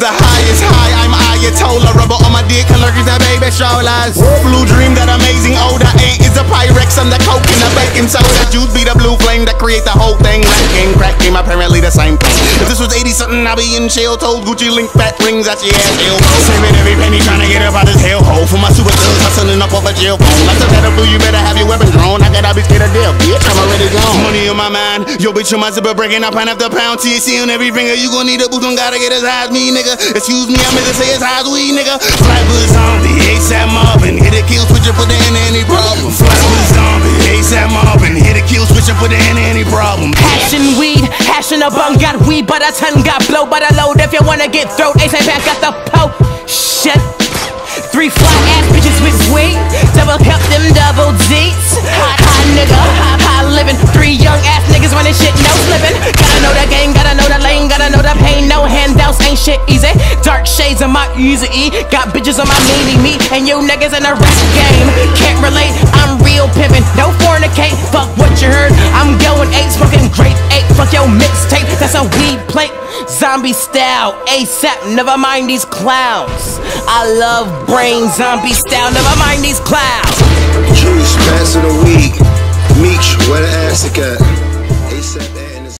the highest high. I'm Ayatollah, rubber on my dick, allergic that baby strollers. Blue dream, that amazing old i ain't is a Pyrex, I'm the coke and the baking soda. Juice be the blue flame that create the whole thing. Rack game, crack game, apparently the same thing. If this was 80 something, I'd be in jail. Told Gucci link fat rings at your ass Hell, Saving every penny, trying to get up out this hellhole. For my super thugs, hustling up off a jail phone. Like the pedal, you better have your weapon drawn. I got to be scared of death, bitch. I'm already gone. Money on my mind, yo bitch on my zipper breaking up pound after pound. THC on every finger, you gon' need a boost, don't gotta get as high as me, nigga. Excuse me, I'm meant to say as high as we, nigga. Flatbush zombie, ASAP mobbing, hit a kill switch and put it in any problem. Flatbush zombie, ASAP mobbing, hit a kill switch and put it in any problem. Passion weed, hashing a bun, got weed, but a ton got blow, but a load. If you wanna get throat, ASAP back got the po. Shit. Three fly ass bitches with weed, double cup them double D's. Ain't shit easy. Dark shades of my Eazy E. Got bitches on my mealy me, and you niggas in the rap game. Can't relate, I'm real pimpin'. No fornicate, fuck what you heard. I'm going eight, smoking grape eight. Fuck your mixtape, that's a weed plate. Zombie style, ASAP, never mind these clowns. I love brain, zombie style, never mind these clowns. Juice, passing the weed. Meech, where the ass at? ASAP.